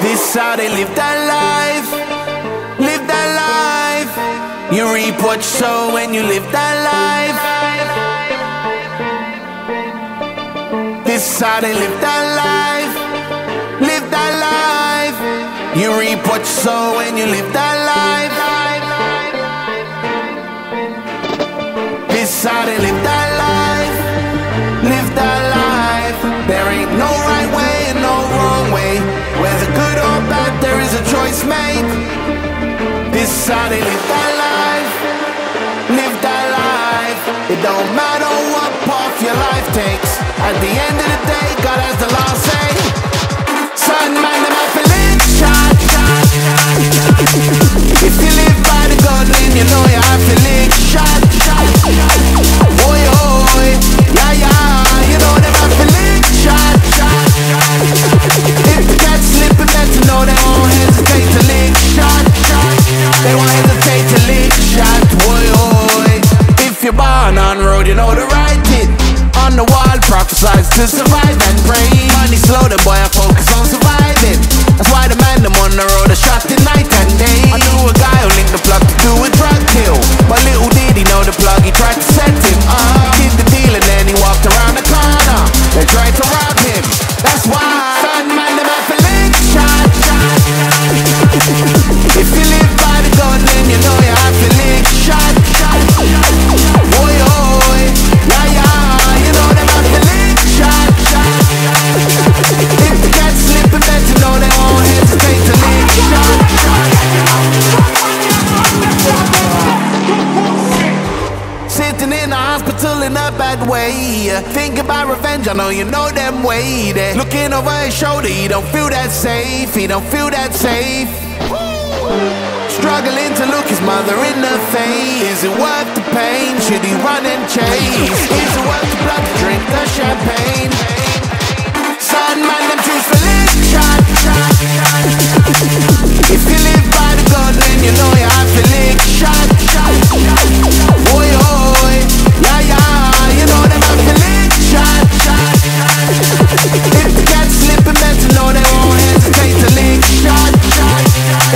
This how they live that life. Live that life. You reap what you sow when you live that life. This how they live that life. Live that life. You reap what you sow when you live that life. This how they live that life. Live that life. It don't matter what path your life takes. At the end of the day, God has the last to survive in a bad way. Think about revenge, I know you know them waiting. Looking over his shoulder, he don't feel that safe. He don't feel that safe. Struggling to look his mother in the face. Is it worth the pain? Should he run and chase? Is it worth the blood to drink the champagne?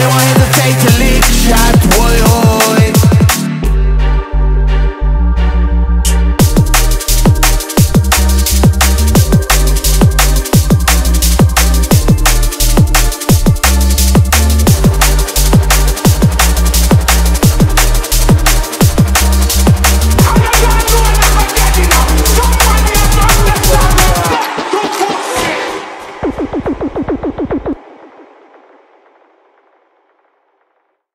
They won't hesitate to lick shot. World